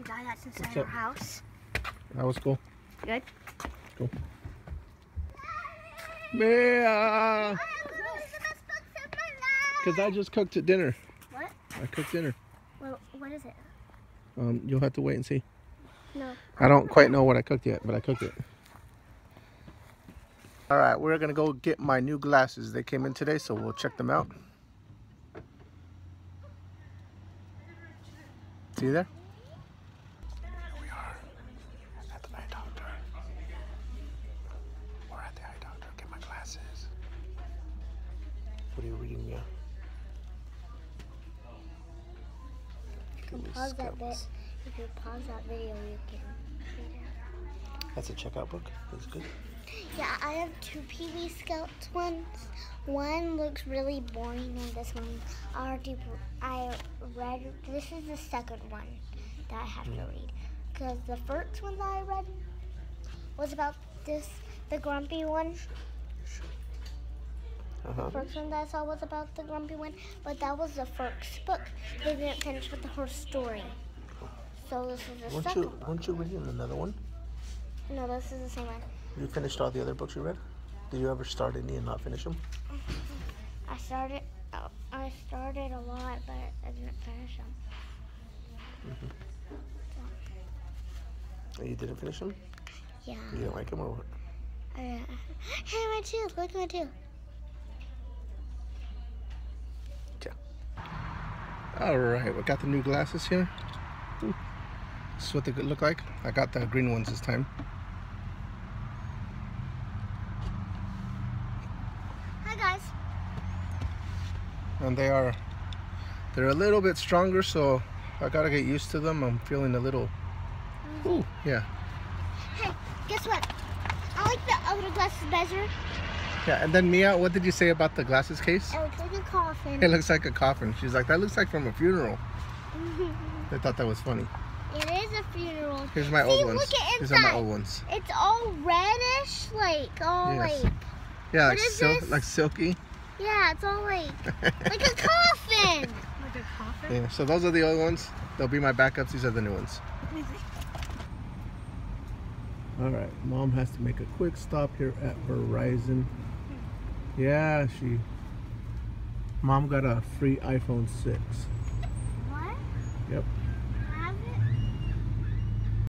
guy that's inside What's our up? house. That was cool. Good. Cool. Yeah. Because I just cooked at dinner. What? I cooked dinner. Well, what is it? Um, you'll have to wait and see. No. I don't quite know what I cooked yet, but I cooked it. All right, we're gonna go get my new glasses. They came in today, so we'll check them out. See you there? Here we are at the eye doctor. We're at the eye doctor. Get my glasses. What are you reading? You can pause that bit. If you pause that video, you can read it. That's a checkout book. That's good. Yeah, I have two Wee Scouts ones. One looks really boring, and this one I already I read. This is the second one that I have to mm-hmm. read because the first one that I read was about this the grumpy one. Uh huh. First one that I saw was about the grumpy one, but that was the first book. They didn't finish with the whole story. So this is the Weren't second you weren't you reading another one? No, this is the same one. You finished all the other books you read? Did you ever start any and not finish them? I started. oh, I started a lot, but I didn't finish them. Oh, You didn't finish them? Yeah. You didn't like them or what? Uh, hey, my tooth. Look at my tooth. All right, we got the new glasses here. Ooh. This is what they look like. I got the green ones this time. Hi guys. And they are, they're a little bit stronger, so I gotta get used to them. I'm feeling a little, mm-hmm. ooh, yeah. Hey, guess what? I like the other glasses better. Yeah, and then Mia, what did you say about the glasses case? It looks like a coffin. It looks like a coffin. She's like, that looks like from a funeral. I thought that was funny. it is a funeral. Here's my See, old ones. look at These are my old ones. It's all reddish, like all Yes. like Yeah, like, What is sil- this? like silky. yeah, it's all like like a coffin. Like a coffin? Yeah, so those are the old ones. They'll be my backups. These are the new ones. All right, mom has to make a quick stop here at Verizon. Yeah, she. Mom got a free iPhone 6. What? Yep.